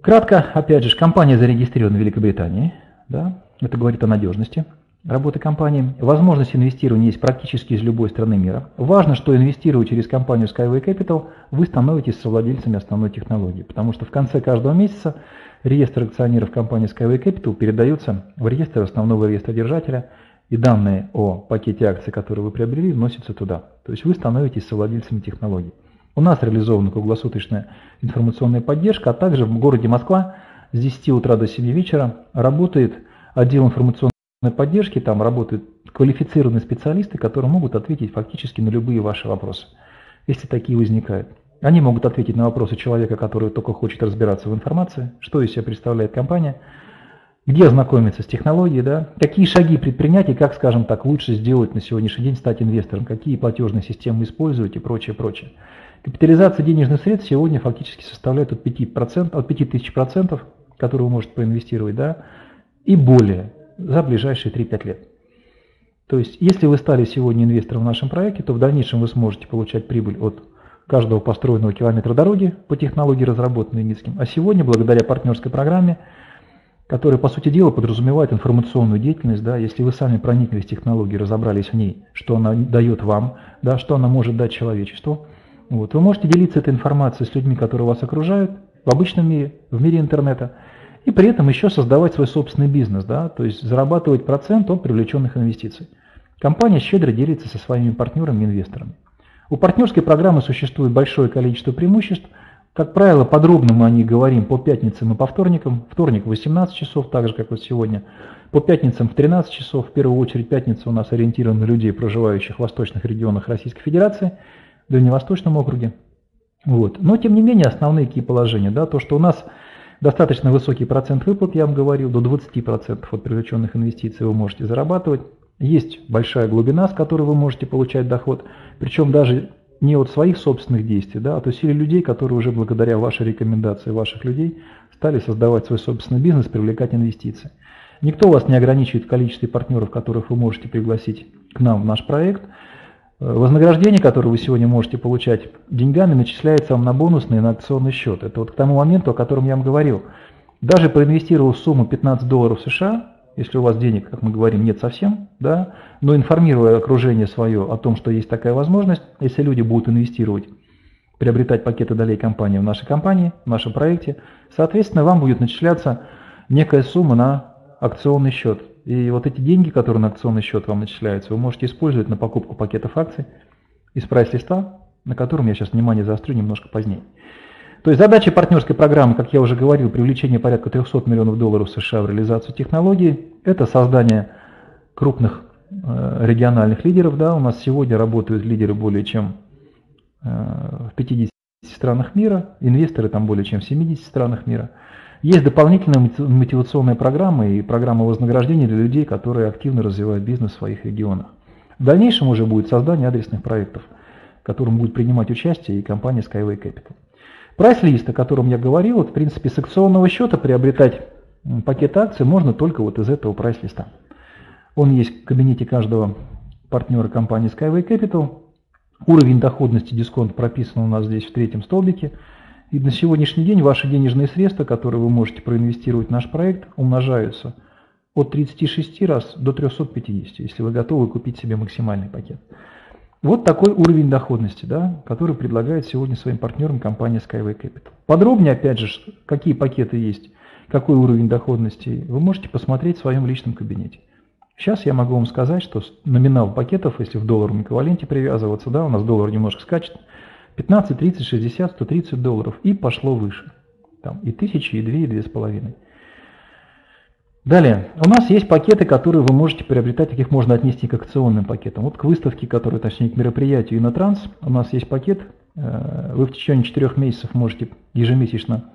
Кратко, опять же, компания зарегистрирована в Великобритании. Да, это говорит о надежности работы компании. Возможность инвестирования есть практически из любой страны мира. Важно, что инвестируя через компанию Skyway Capital, вы становитесь совладельцами основной технологии, потому что в конце каждого месяца реестр акционеров компании Skyway Capital передается в реестр основного реестра держателя, и данные о пакете акций, которые вы приобрели, вносятся туда. То есть вы становитесь совладельцами технологий. У нас реализована круглосуточная информационная поддержка, а также в городе Москва с 10 утра до 7 вечера работает отдел информационной поддержки там работают квалифицированные специалисты, которые могут ответить фактически на любые ваши вопросы, если такие возникают. Они могут ответить на вопросы человека, который только хочет разбираться в информации, что из себя представляет компания, где ознакомиться с технологией, да, какие шаги предпринять и как, скажем так, лучше сделать на сегодняшний день, стать инвестором, какие платежные системы использовать и прочее, прочее. Капитализация денежных средств сегодня фактически составляет от 5%, от 5000 процентов, которые вы можете проинвестировать, да, и более за ближайшие 3-5 лет. То есть, если вы стали сегодня инвестором в нашем проекте, то в дальнейшем вы сможете получать прибыль от каждого построенного километра дороги по технологии, разработанной НИЦКИм. А сегодня, благодаря партнерской программе, которая, по сути дела, подразумевает информационную деятельность, да, если вы сами прониклись в технологию, разобрались в ней, что она дает вам, да, что она может дать человечеству, вот, вы можете делиться этой информацией с людьми, которые вас окружают, в обычном мире, в мире интернета, и при этом еще создавать свой собственный бизнес, да, то есть зарабатывать процент от привлеченных инвестиций. Компания щедро делится со своими партнерами и инвесторами. У партнерской программы существует большое количество преимуществ. Как правило, подробно мы о них говорим по пятницам и по вторникам. Вторник в 18 часов, так же, как вот сегодня. По пятницам в 13 часов. В первую очередь пятница у нас ориентирована на людей, проживающих в восточных регионах Российской Федерации, в Дальневосточном округе. Вот. Но, тем не менее, основные какие положения. Да, то, что у нас Достаточно высокий процент выплат, я вам говорил, до 20% от привлеченных инвестиций вы можете зарабатывать. Есть большая глубина, с которой вы можете получать доход, причем даже не от своих собственных действий, да, а от усилий людей, которые уже благодаря вашей рекомендации ваших людей стали создавать свой собственный бизнес, привлекать инвестиции. Никто вас не ограничивает в количестве партнеров, которых вы можете пригласить к нам в наш проект – Вознаграждение, которое вы сегодня можете получать деньгами, начисляется вам на бонусный на акционный счет. Это вот к тому моменту, о котором я вам говорил. Даже проинвестировав сумму 15 долларов США, если у вас денег, как мы говорим, нет совсем, да, но информируя окружение свое о том, что есть такая возможность, если люди будут инвестировать, приобретать пакеты долей компании в нашей компании, в нашем проекте, соответственно, вам будет начисляться некая сумма на акционный счет. И вот эти деньги, которые на акционный счет вам начисляются, вы можете использовать на покупку пакетов акций из прайс-листа, на котором я сейчас внимание заострю немножко позднее. То есть задача партнерской программы, как я уже говорил, привлечение порядка 300 миллионов долларов США в реализацию технологии, это создание крупных э, региональных лидеров. Да, у нас сегодня работают лидеры более чем э, в 50 странах мира, инвесторы там более чем в 70 странах мира. Есть дополнительная мотивационная программа и программа вознаграждения для людей, которые активно развивают бизнес в своих регионах. В дальнейшем уже будет создание адресных проектов, в котором будет принимать участие и компания Skyway Capital. Прайс-лист, о котором я говорил, вот, в принципе, с акционного счета приобретать пакет акций можно только вот из этого прайс-листа. Он есть в кабинете каждого партнера компании Skyway Capital. Уровень доходности дисконт прописан у нас здесь в третьем столбике. И на сегодняшний день ваши денежные средства, которые вы можете проинвестировать в наш проект, умножаются от 36 раз до 350, если вы готовы купить себе максимальный пакет. Вот такой уровень доходности, да, который предлагает сегодня своим партнерам компания Skyway Capital. Подробнее, опять же, какие пакеты есть, какой уровень доходности, вы можете посмотреть в своем личном кабинете. Сейчас я могу вам сказать, что номинал пакетов, если в долларовом эквиваленте привязываться, да, у нас доллар немножко скачет, 15, 30, 60, 130 долларов и пошло выше. Там и тысячи, и две, и две с половиной. Далее, у нас есть пакеты, которые вы можете приобретать, их можно отнести к акционным пакетам. Вот к выставке, которые, точнее, к мероприятию Инотранс, у нас есть пакет, э, вы в течение 4 месяцев можете ежемесячно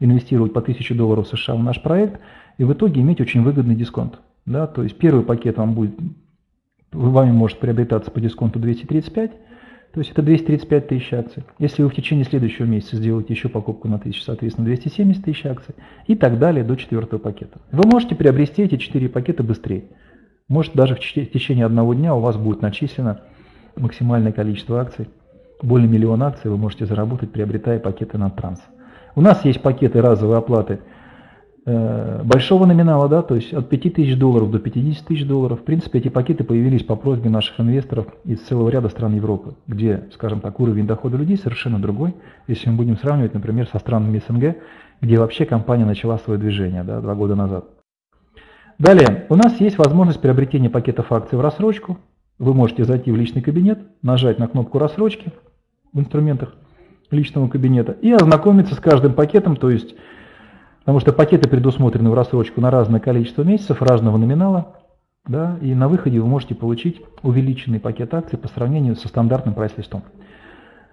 инвестировать по 1000 долларов США в наш проект и в итоге иметь очень выгодный дисконт. Да, то есть первый пакет вам будет, вами может приобретаться по дисконту 235, то есть это 235 тысяч акций. Если вы в течение следующего месяца сделаете еще покупку на тысячу, соответственно 270 тысяч акций и так далее до четвертого пакета. Вы можете приобрести эти четыре пакета быстрее. Может даже в течение одного дня у вас будет начислено максимальное количество акций. Более миллиона акций вы можете заработать, приобретая пакеты на транс. У нас есть пакеты разовой оплаты – большого номинала, да, то есть от 5000 долларов до 50 тысяч долларов. В принципе, эти пакеты появились по просьбе наших инвесторов из целого ряда стран Европы, где, скажем так, уровень дохода людей совершенно другой, если мы будем сравнивать, например, со странами СНГ, где вообще компания начала свое движение да, два года назад. Далее, у нас есть возможность приобретения пакетов акций в рассрочку. Вы можете зайти в личный кабинет, нажать на кнопку рассрочки в инструментах личного кабинета и ознакомиться с каждым пакетом, то есть Потому что пакеты предусмотрены в рассрочку на разное количество месяцев, разного номинала, да, и на выходе вы можете получить увеличенный пакет акций по сравнению со стандартным прайс-листом.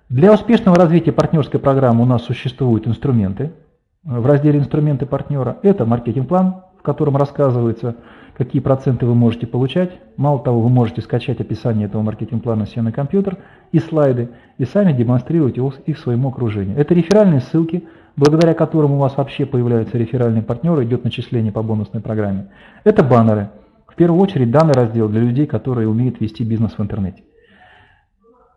Для успешного развития партнерской программы у нас существуют инструменты. В разделе «Инструменты партнера» это маркетинг-план, в котором рассказывается, какие проценты вы можете получать. Мало того, вы можете скачать описание этого маркетинг-плана себе на компьютер и слайды, и сами демонстрировать их своему окружению. Это реферальные ссылки – благодаря которым у вас вообще появляются реферальные партнеры, идет начисление по бонусной программе. Это баннеры. В первую очередь данный раздел для людей, которые умеют вести бизнес в интернете.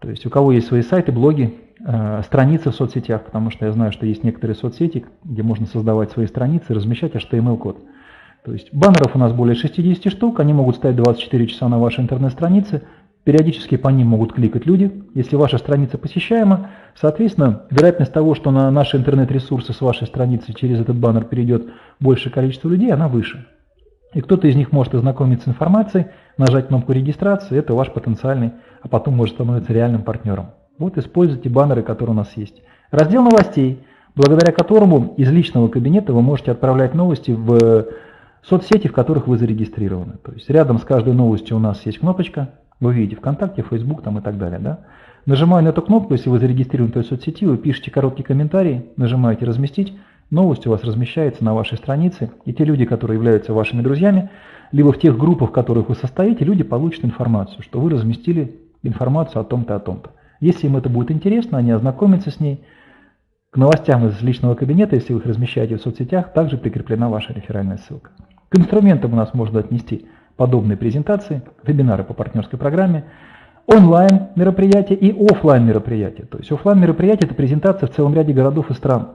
То есть у кого есть свои сайты, блоги, э, страницы в соцсетях, потому что я знаю, что есть некоторые соцсети, где можно создавать свои страницы и размещать HTML-код. То есть баннеров у нас более 60 штук, они могут стоять 24 часа на вашей интернет-странице, Периодически по ним могут кликать люди. Если ваша страница посещаема, соответственно, вероятность того, что на наши интернет-ресурсы с вашей страницы через этот баннер перейдет большее количество людей, она выше. И кто-то из них может ознакомиться с информацией, нажать кнопку регистрации, это ваш потенциальный, а потом может становиться реальным партнером. Вот используйте баннеры, которые у нас есть. Раздел новостей, благодаря которому из личного кабинета вы можете отправлять новости в соцсети, в которых вы зарегистрированы. То есть рядом с каждой новостью у нас есть кнопочка вы видите ВКонтакте, Facebook там и так далее. Да? Нажимая на эту кнопку, если вы зарегистрированы в той соцсети, вы пишете короткий комментарий, нажимаете «Разместить», новость у вас размещается на вашей странице, и те люди, которые являются вашими друзьями, либо в тех группах, в которых вы состоите, люди получат информацию, что вы разместили информацию о том-то, о том-то. Если им это будет интересно, они ознакомятся с ней. К новостям из личного кабинета, если вы их размещаете в соцсетях, также прикреплена ваша реферальная ссылка. К инструментам у нас можно отнести подобные презентации, вебинары по партнерской программе, онлайн мероприятия и офлайн мероприятия. То есть офлайн мероприятия – это презентация в целом ряде городов и стран.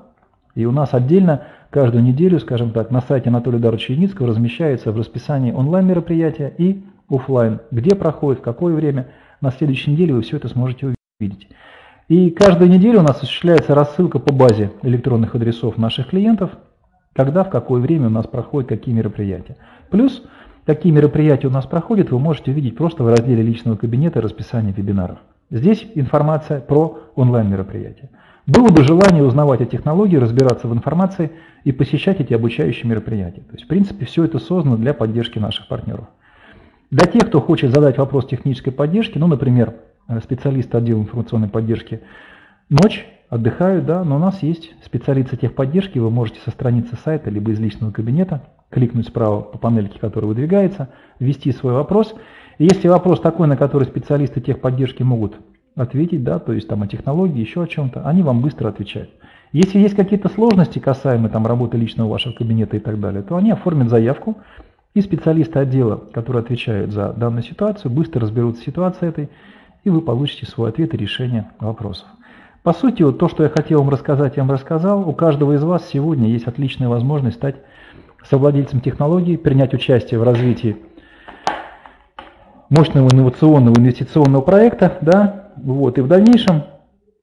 И у нас отдельно каждую неделю, скажем так, на сайте Анатолия Даровича Яницкого размещается в расписании онлайн мероприятия и офлайн, где проходит, в какое время. На следующей неделе вы все это сможете увидеть. И каждую неделю у нас осуществляется рассылка по базе электронных адресов наших клиентов, когда, в какое время у нас проходят какие мероприятия. Плюс Какие мероприятия у нас проходят, вы можете увидеть просто в разделе личного кабинета расписание вебинаров. Здесь информация про онлайн-мероприятия. Было бы желание узнавать о технологии, разбираться в информации и посещать эти обучающие мероприятия. То есть, в принципе, все это создано для поддержки наших партнеров. Для тех, кто хочет задать вопрос технической поддержки, ну, например, э, специалисты отдела информационной поддержки, ночь, отдыхают, да, но у нас есть специалисты техподдержки, вы можете со страницы сайта, либо из личного кабинета кликнуть справа по панельке, которая выдвигается, ввести свой вопрос. И если вопрос такой, на который специалисты техподдержки могут ответить, да, то есть там о технологии, еще о чем-то, они вам быстро отвечают. Если есть какие-то сложности касаемые там, работы личного вашего кабинета и так далее, то они оформят заявку, и специалисты отдела, которые отвечают за данную ситуацию, быстро разберутся с ситуацией этой, и вы получите свой ответ и решение вопросов. По сути, вот то, что я хотел вам рассказать, я вам рассказал. У каждого из вас сегодня есть отличная возможность стать совладельцем технологий, принять участие в развитии мощного инновационного инвестиционного проекта, да, вот, и в дальнейшем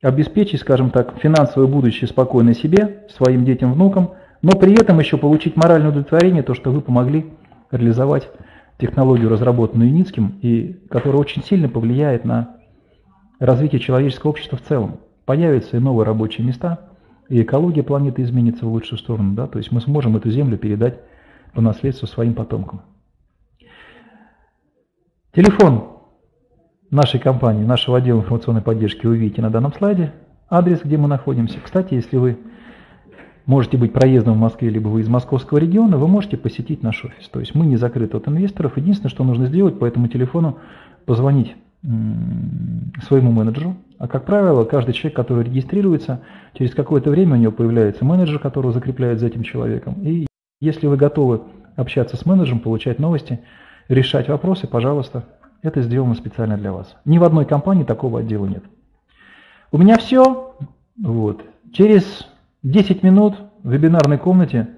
обеспечить, скажем так, финансовое будущее спокойно себе, своим детям, внукам, но при этом еще получить моральное удовлетворение, то, что вы помогли реализовать технологию, разработанную Юницким, и которая очень сильно повлияет на развитие человеческого общества в целом. Появятся и новые рабочие места, и экология планеты изменится в лучшую сторону, да, то есть мы сможем эту землю передать по наследству своим потомкам. Телефон нашей компании, нашего отдела информационной поддержки вы видите на данном слайде, адрес, где мы находимся. Кстати, если вы можете быть проездом в Москве, либо вы из московского региона, вы можете посетить наш офис. То есть мы не закрыты от инвесторов. Единственное, что нужно сделать, по этому телефону позвонить своему менеджеру. А как правило, каждый человек, который регистрируется, через какое-то время у него появляется менеджер, которого закрепляет за этим человеком. И если вы готовы общаться с менеджером, получать новости, решать вопросы, пожалуйста, это сделано специально для вас. Ни в одной компании такого отдела нет. У меня все. Вот. Через 10 минут в вебинарной комнате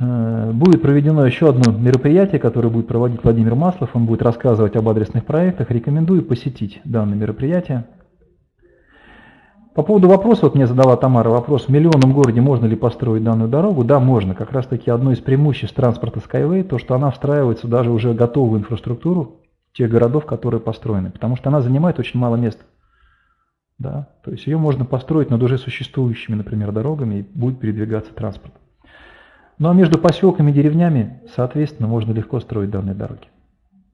будет проведено еще одно мероприятие, которое будет проводить Владимир Маслов. Он будет рассказывать об адресных проектах. Рекомендую посетить данное мероприятие. По поводу вопроса, вот мне задала Тамара вопрос, в миллионном городе можно ли построить данную дорогу? Да, можно. Как раз таки одно из преимуществ транспорта Skyway, то что она встраивается даже уже готовую инфраструктуру тех городов, которые построены, потому что она занимает очень мало места. Да? То есть ее можно построить над уже существующими, например, дорогами, и будет передвигаться транспорт. Ну а между поселками и деревнями, соответственно, можно легко строить данные дороги.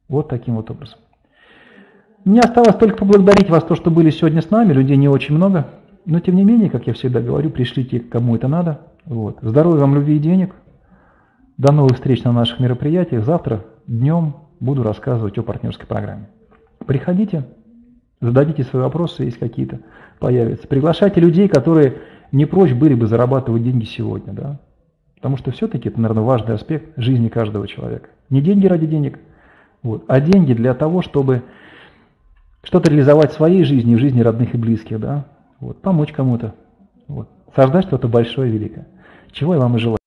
Вот таким вот образом. Мне осталось только поблагодарить вас, то, что были сегодня с нами. Людей не очень много. Но тем не менее, как я всегда говорю, пришлите, кому это надо. Вот. Здоровья вам, любви и денег. До новых встреч на наших мероприятиях. Завтра днем буду рассказывать о партнерской программе. Приходите, зададите свои вопросы, если какие-то появятся. Приглашайте людей, которые не прочь были бы зарабатывать деньги сегодня. Да? Потому что все-таки это, наверное, важный аспект жизни каждого человека. Не деньги ради денег, вот, а деньги для того, чтобы что-то реализовать в своей жизни, в жизни родных и близких, да, вот, помочь кому-то, вот, создать что-то большое и великое. Чего я вам и желаю.